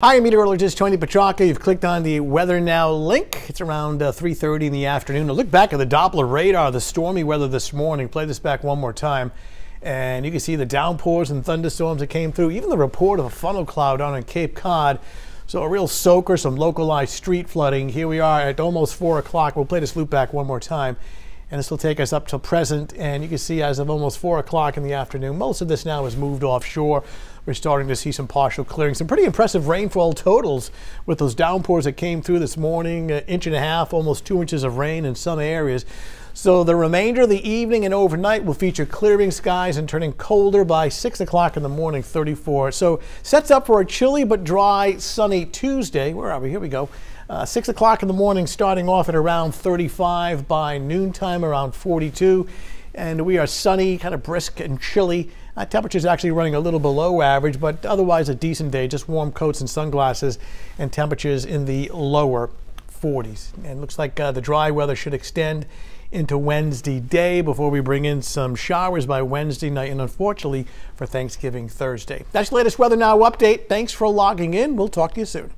Hi, I'm meteorologist Tony Petrarca. You've clicked on the Weather Now link. It's around uh, 3.30 in the afternoon. Now look back at the Doppler radar, the stormy weather this morning. Play this back one more time. And you can see the downpours and thunderstorms that came through. Even the report of a funnel cloud down in Cape Cod. So a real soaker, some localized street flooding. Here we are at almost 4 o'clock. We'll play this loop back one more time and this will take us up till present. And you can see as of almost 4 o'clock in the afternoon, most of this now is moved offshore. We're starting to see some partial clearing, some pretty impressive rainfall totals with those downpours that came through this morning, an inch and a half, almost two inches of rain in some areas. So the remainder of the evening and overnight will feature clearing skies and turning colder by 6 o'clock in the morning, 34. So sets up for a chilly but dry, sunny Tuesday. Where are we? Here we go. Uh, 6 o'clock in the morning, starting off at around 35 by noontime, around 42. And we are sunny, kind of brisk and chilly. Uh, temperatures actually running a little below average, but otherwise a decent day. Just warm coats and sunglasses, and temperatures in the lower 40s. And looks like uh, the dry weather should extend into Wednesday day before we bring in some showers by Wednesday night and unfortunately for Thanksgiving Thursday. That's the latest Weather Now update. Thanks for logging in. We'll talk to you soon.